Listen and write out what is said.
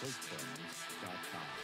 thosefilms.com.